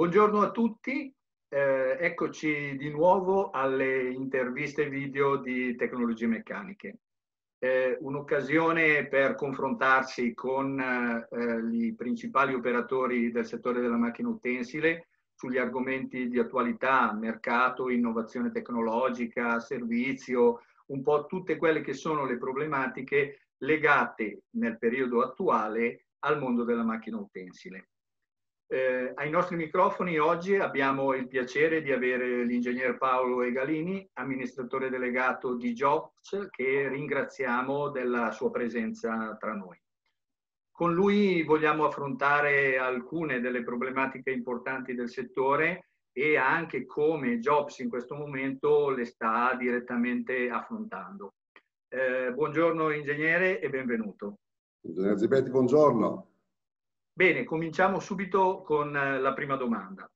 Buongiorno a tutti, eh, eccoci di nuovo alle interviste video di tecnologie meccaniche. Eh, un'occasione per confrontarsi con eh, i principali operatori del settore della macchina utensile sugli argomenti di attualità, mercato, innovazione tecnologica, servizio, un po' tutte quelle che sono le problematiche legate nel periodo attuale al mondo della macchina utensile. Eh, ai nostri microfoni oggi abbiamo il piacere di avere l'ingegner Paolo Egalini, amministratore delegato di Jobs, che ringraziamo della sua presenza tra noi. Con lui vogliamo affrontare alcune delle problematiche importanti del settore e anche come Jobs in questo momento le sta direttamente affrontando. Eh, buongiorno ingegnere e benvenuto. Ingegnere Zibetti, buongiorno. Bene, cominciamo subito con eh, la prima domanda.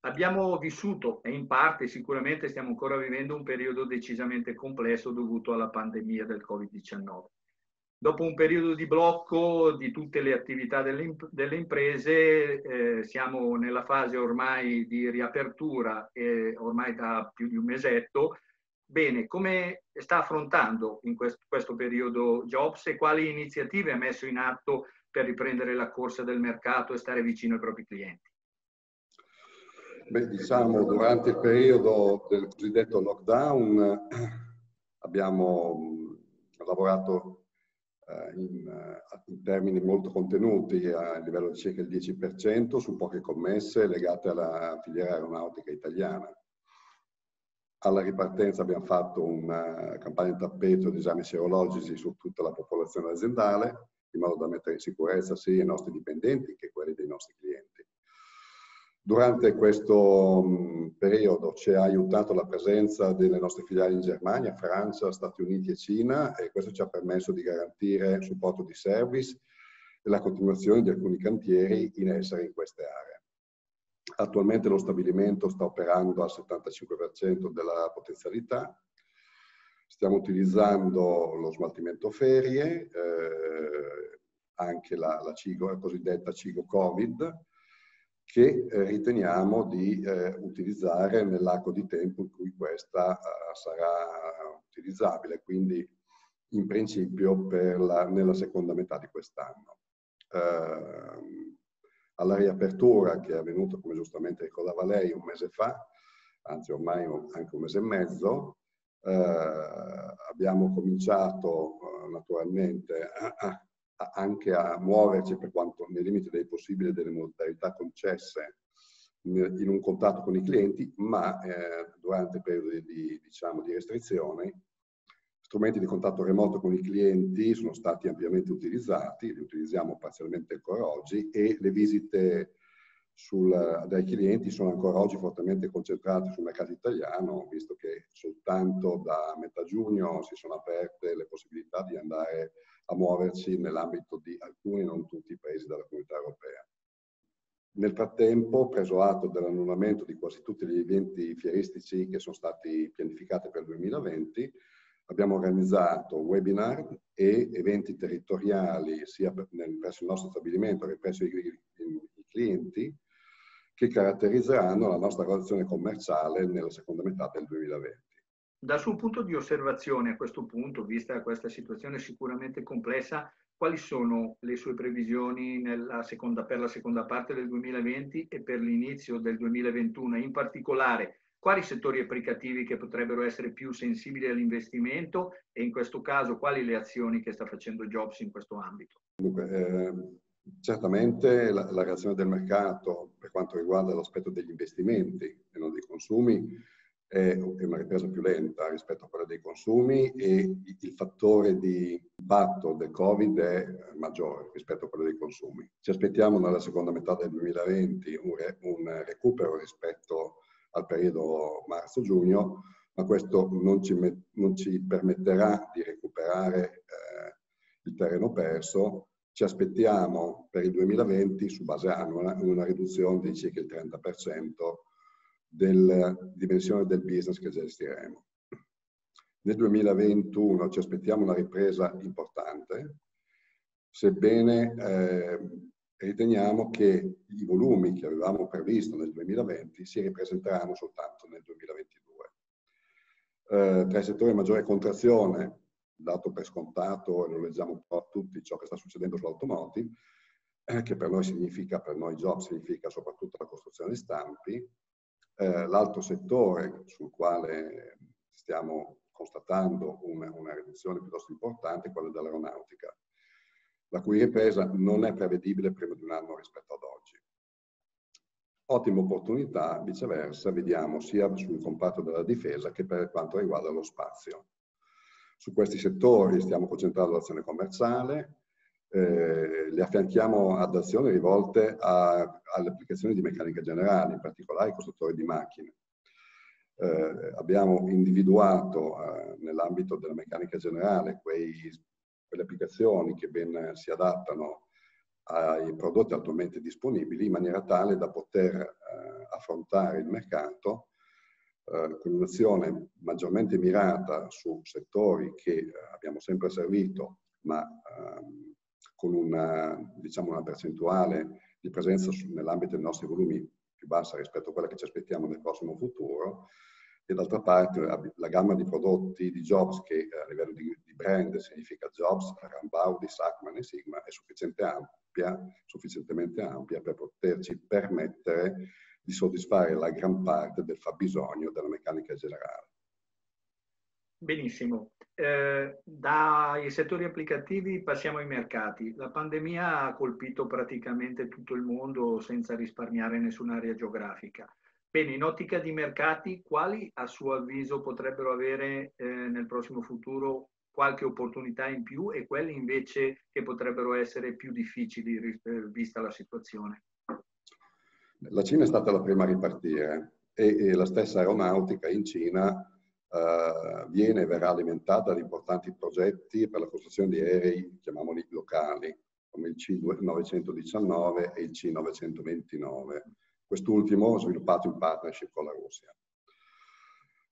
Abbiamo vissuto, e in parte sicuramente stiamo ancora vivendo, un periodo decisamente complesso dovuto alla pandemia del Covid-19. Dopo un periodo di blocco di tutte le attività delle, delle imprese, eh, siamo nella fase ormai di riapertura, eh, ormai da più di un mesetto. Bene, come sta affrontando in questo, questo periodo Jobs e quali iniziative ha messo in atto per riprendere la corsa del mercato e stare vicino ai propri clienti? Beh, diciamo, durante il periodo del cosiddetto lockdown abbiamo lavorato eh, in, eh, in, termini molto contenuti a livello di circa il 10% su poche commesse legate alla filiera aeronautica italiana. Alla ripartenza abbiamo fatto una campagna di tappeto di esami serologici su tutta la popolazione aziendale in modo da mettere in sicurezza sia i nostri dipendenti che quelli dei nostri clienti. Durante questo periodo ci ha aiutato la presenza delle nostre filiali in Germania, Francia, Stati Uniti e Cina e questo ci ha permesso di garantire supporto di service e la continuazione di alcuni cantieri in essere in queste aree. Attualmente lo stabilimento sta operando al 75% della potenzialità Stiamo utilizzando lo smaltimento ferie, eh, anche la, la, CIGO, la cosiddetta CIGO Covid, che eh, riteniamo di eh, utilizzare nell'arco di tempo in cui questa eh, sarà utilizzabile, quindi in principio la, nella seconda metà di quest'anno. Ehm, alla riapertura che è avvenuta, come giustamente ricordava lei, un mese fa, anzi ormai anche un mese e mezzo, eh, abbiamo cominciato eh, naturalmente a, a, anche a muoverci per quanto nei limiti dei possibili delle modalità concesse in un contatto con i clienti, ma eh, durante periodi di, diciamo, di restrizione strumenti di contatto remoto con i clienti sono stati ampiamente utilizzati, li utilizziamo parzialmente ancora oggi e le visite sul, dai clienti sono ancora oggi fortemente concentrati sul mercato italiano, visto che soltanto da metà giugno si sono aperte le possibilità di andare a muoverci nell'ambito di alcuni, non tutti i paesi della comunità europea. Nel frattempo, preso atto dell'annullamento di quasi tutti gli eventi fieristici che sono stati pianificati per il 2020, abbiamo organizzato webinar e eventi territoriali sia presso il nostro stabilimento che presso i clienti che caratterizzeranno la nostra relazione commerciale nella seconda metà del 2020. Dal suo punto di osservazione a questo punto, vista questa situazione sicuramente complessa, quali sono le sue previsioni seconda, per la seconda parte del 2020 e per l'inizio del 2021? In particolare, quali settori applicativi che potrebbero essere più sensibili all'investimento e in questo caso quali le azioni che sta facendo Jobs in questo ambito? Dunque, eh, Certamente la, la, reazione del mercato per quanto riguarda l'aspetto degli investimenti e non dei consumi è, è, una ripresa più lenta rispetto a quella dei consumi e il fattore di impatto del Covid è maggiore rispetto a quello dei consumi. Ci aspettiamo nella seconda metà del 2020 un, re, un recupero rispetto al periodo marzo-giugno, ma questo non ci, non ci, permetterà di recuperare eh, il terreno perso ci aspettiamo per il 2020 su base annua una riduzione di circa il 30% della dimensione del business che gestiremo. Nel 2021 ci aspettiamo una ripresa importante, sebbene eh, riteniamo che i volumi che avevamo previsto nel 2020 si ripresenteranno soltanto nel 2022. Eh, tra i settori a maggiore contrazione, dato per scontato, e lo leggiamo un po' a tutti, ciò che sta succedendo sull'automotive, eh, che per noi significa, per noi job significa soprattutto la costruzione di stampi. Eh, l'altro settore sul quale stiamo constatando una, una riduzione piuttosto importante è quello dell'aeronautica la cui ripresa non è prevedibile prima di un anno rispetto ad oggi. Ottima opportunità, viceversa, vediamo sia sul comparto della difesa che per quanto riguarda lo spazio. Su questi settori stiamo concentrando l'azione commerciale, eh, le affianchiamo ad azioni rivolte a, alle applicazioni di meccanica generale, in particolare ai costruttori di macchine. Eh, abbiamo individuato eh, nell'ambito della meccanica generale quei quelle applicazioni che ben si adattano ai prodotti attualmente disponibili in maniera tale da poter eh, affrontare il mercato eh, con un'azione maggiormente mirata su settori che eh, abbiamo sempre servito, ma ehm, con una, diciamo, una percentuale di presenza nell'ambito dei nostri volumi più bassa rispetto a quella che ci aspettiamo nel prossimo futuro, e d'altra parte la gamma di prodotti di Jobs che a livello di, di brand significa Jobs, Rambaudi, Sachman e Sigma è sufficiente ampia, sufficientemente ampia per poterci permettere di soddisfare la gran parte del fabbisogno della meccanica generale. Benissimo. Eh, dai settori applicativi passiamo ai mercati. La pandemia ha colpito praticamente tutto il mondo senza risparmiare nessun'area geografica. Bene, in ottica di mercati, quali a suo avviso potrebbero avere eh, nel prossimo futuro qualche opportunità in più e quelli invece che potrebbero essere più difficili eh, vista la situazione? La Cina è stata la prima a ripartire e, e la stessa aeronautica in Cina eh, viene e verrà alimentata da importanti progetti per la costruzione di aerei, chiamiamoli locali, come il C919 e il C929 quest'ultimo sviluppato in partnership con la Russia.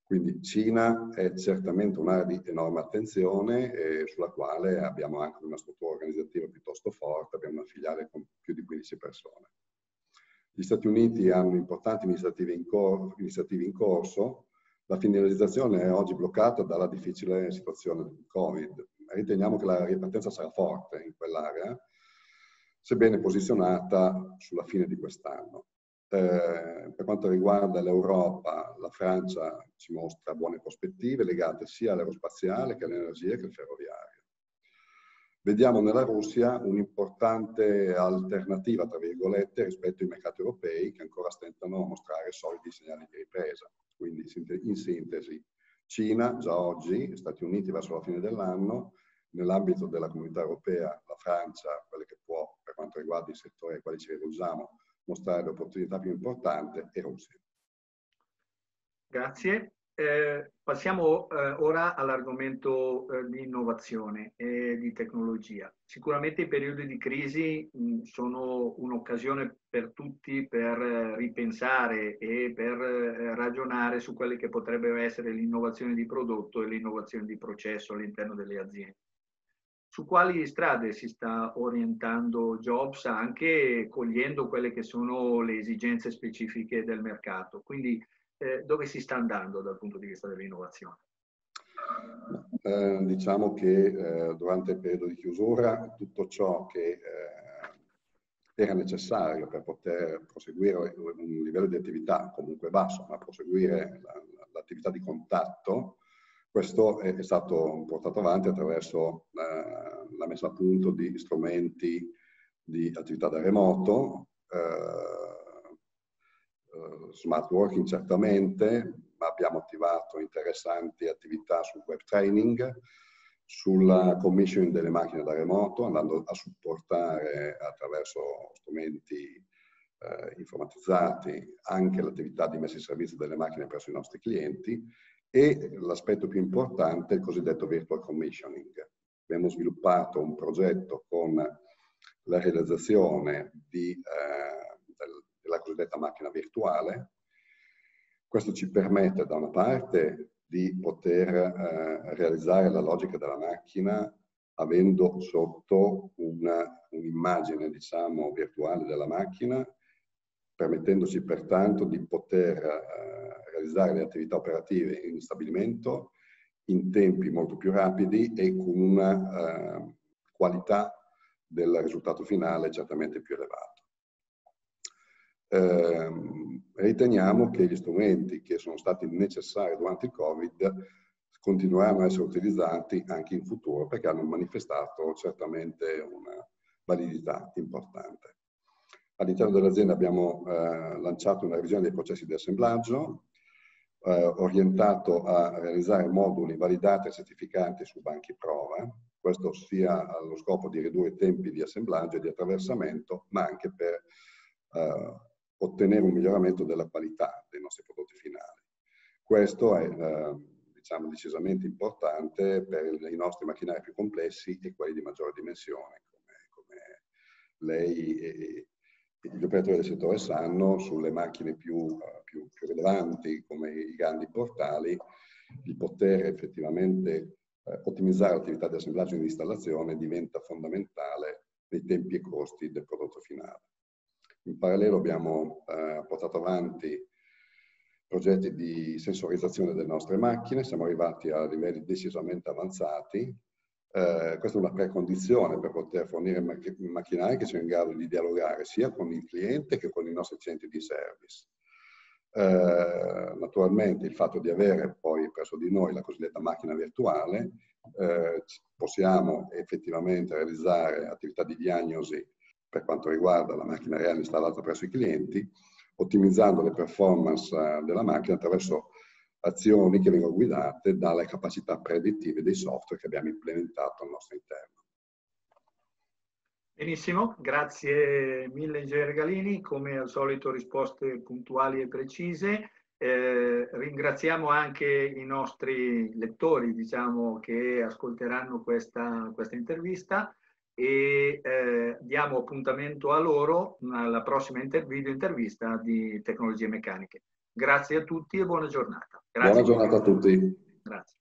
Quindi Cina è certamente un'area di enorme attenzione eh, sulla quale abbiamo anche una struttura organizzativa piuttosto forte, abbiamo una filiale con più di 15 persone. Gli Stati Uniti hanno importanti iniziative in, cor iniziative in corso, la finalizzazione è oggi bloccata dalla difficile situazione del Covid. Riteniamo che la ripartenza sarà forte in quell'area, sebbene posizionata sulla fine di quest'anno. Eh, per quanto riguarda l'Europa, la Francia ci mostra buone prospettive legate sia all'aerospaziale che all'energia che al ferroviario. Vediamo nella Russia un'importante alternativa, tra virgolette, rispetto ai mercati europei che ancora stentano a mostrare solidi segnali di ripresa. Quindi, in sintesi, Cina già oggi, Stati Uniti verso la fine dell'anno, nell'ambito della comunità europea, la Francia, quelle che può, per quanto riguarda i settori ai quali ci rivolgiamo, mostrare l'opportunità più importante è Russia. Grazie. Eh, passiamo eh, ora all'argomento eh, di innovazione e di tecnologia. Sicuramente i periodi di crisi mh, sono un'occasione per tutti per ripensare e per eh, ragionare su quelle che potrebbero essere l'innovazione di prodotto e l'innovazione di processo all'interno delle aziende su quali strade si sta orientando Jobs anche cogliendo quelle che sono le esigenze specifiche del mercato. Quindi eh, dove si sta andando dal punto di vista dell'innovazione? Eh, diciamo che eh, durante il periodo di chiusura tutto ciò che eh, era necessario per poter proseguire un livello di attività comunque basso, ma proseguire l'attività di contatto, questo è, stato portato avanti attraverso eh, la messa a punto di strumenti di attività da remoto, eh, eh, smart working certamente, ma abbiamo attivato interessanti attività sul web training, sulla commissioning delle macchine da remoto, andando a supportare attraverso strumenti eh, informatizzati anche l'attività di messa in servizio delle macchine presso i nostri clienti e l'aspetto più importante il cosiddetto virtual commissioning. Abbiamo sviluppato un progetto con la realizzazione di, eh, cosiddetta macchina virtuale. Questo ci permette da una parte di poter eh, realizzare la logica della macchina avendo sotto un'immagine diciamo, virtuale della macchina, permettendoci pertanto di poter eh, realizzare le attività operative in stabilimento in tempi molto più rapidi e con una eh, qualità del risultato finale certamente più elevata. Eh, riteniamo che gli strumenti che sono stati necessari durante il Covid continueranno a essere utilizzati anche in futuro perché hanno manifestato certamente una validità importante. All'interno dell'azienda abbiamo eh, lanciato una revisione dei processi di assemblaggio eh, orientato a realizzare moduli validati e certificati su banchi prova, questo sia allo scopo di ridurre i tempi di assemblaggio e di attraversamento, ma anche per eh, ottenere un miglioramento della qualità dei nostri prodotti finali. Questo è eh, diciamo, decisamente importante per i nostri macchinari più complessi e quelli di maggiore dimensione, come, come lei e gli operatori del settore sanno, sulle macchine più, più, più rilevanti come i grandi portali, di poter effettivamente eh, ottimizzare l'attività di assemblaggio e di installazione diventa fondamentale nei tempi e costi del prodotto finale. In parallelo abbiamo eh, portato avanti progetti di sensorizzazione delle nostre macchine, siamo arrivati a livelli decisamente avanzati. Eh, questa è una precondizione per poter fornire macch macchinari che siano in grado di dialogare sia con il cliente che con i nostri centri di service. Eh, naturalmente il fatto di avere poi presso di noi la cosiddetta macchina virtuale, eh, possiamo effettivamente realizzare attività di diagnosi per quanto riguarda la macchina reale installata presso i clienti, ottimizzando le performance eh, della macchina attraverso azioni che vengono guidate dalle capacità predittive dei software che abbiamo implementato al nostro interno. Benissimo, grazie mille Ingegnere Galini, come al solito risposte puntuali e precise. Eh, ringraziamo anche i nostri lettori diciamo, che ascolteranno questa, questa intervista e eh, diamo appuntamento a loro alla prossima inter video intervista di tecnologie meccaniche. Grazie a tutti e buona giornata. Grazie. Buona giornata a tutti. Grazie.